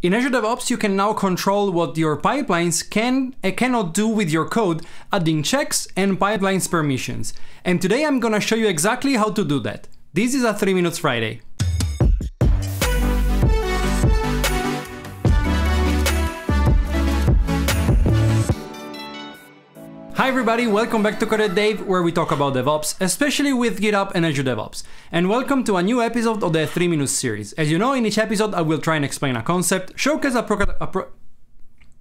In Azure DevOps, you can now control what your pipelines can and cannot do with your code, adding checks and pipelines permissions. And today I'm gonna show you exactly how to do that. This is a 3 Minutes Friday. Hi everybody, welcome back to CoderDave, where we talk about DevOps, especially with GitHub and Azure DevOps. And welcome to a new episode of the 3 Minutes series. As you know, in each episode I will try and explain a concept, showcase a, pro- a pro-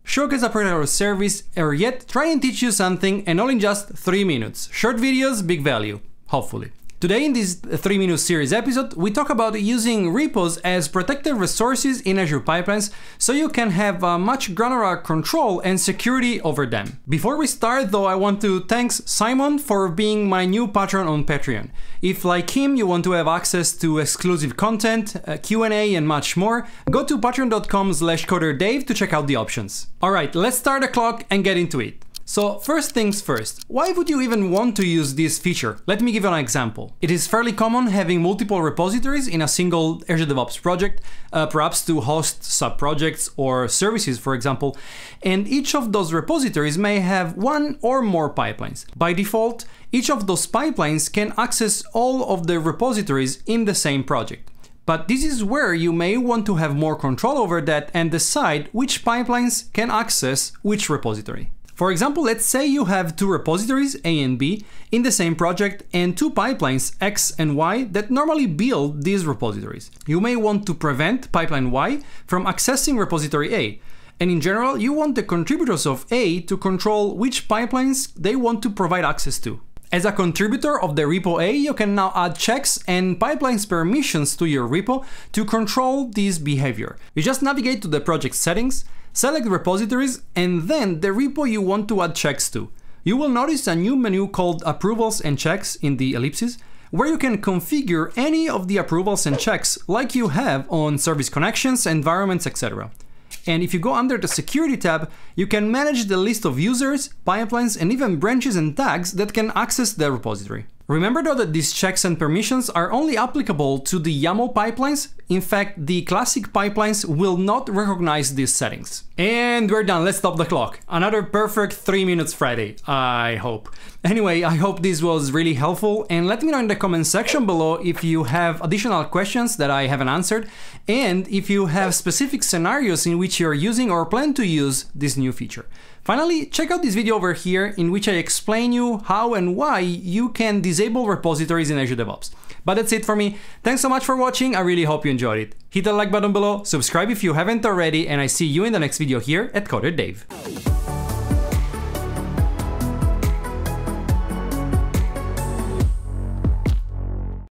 showcase a product or service, or yet try and teach you something, and all in just 3 minutes. Short videos, big value, hopefully. Today in this 3 minute series episode, we talk about using repos as protected resources in Azure pipelines so you can have a much granular control and security over them. Before we start though, I want to thank Simon for being my new patron on Patreon. If like him you want to have access to exclusive content, uh, Q&A and much more, go to patreon.com slash coderdave to check out the options. Alright, let's start the clock and get into it. So first things first, why would you even want to use this feature? Let me give you an example. It is fairly common having multiple repositories in a single Azure DevOps project, uh, perhaps to host sub-projects or services, for example, and each of those repositories may have one or more pipelines. By default, each of those pipelines can access all of the repositories in the same project. But this is where you may want to have more control over that and decide which pipelines can access which repository. For example, let's say you have two repositories, A and B, in the same project and two pipelines, X and Y, that normally build these repositories. You may want to prevent pipeline Y from accessing repository A, and in general, you want the contributors of A to control which pipelines they want to provide access to. As a contributor of the repo A, you can now add checks and pipelines permissions to your repo to control this behavior. You just navigate to the project settings, Select repositories and then the repo you want to add checks to. You will notice a new menu called Approvals and Checks in the ellipses, where you can configure any of the approvals and checks like you have on service connections, environments, etc. And if you go under the security tab, you can manage the list of users, pipelines, and even branches and tags that can access the repository. Remember though that these checks and permissions are only applicable to the YAML pipelines. In fact, the classic pipelines will not recognize these settings. And we're done, let's stop the clock. Another perfect 3 minutes Friday, I hope. Anyway, I hope this was really helpful and let me know in the comment section below if you have additional questions that I haven't answered and if you have specific scenarios in which you're using or plan to use this new feature. Finally, check out this video over here in which I explain you how and why you can disable repositories in Azure DevOps. But that's it for me. Thanks so much for watching, I really hope you enjoyed it. Hit the like button below, subscribe if you haven't already, and I see you in the next video here at CoderDave.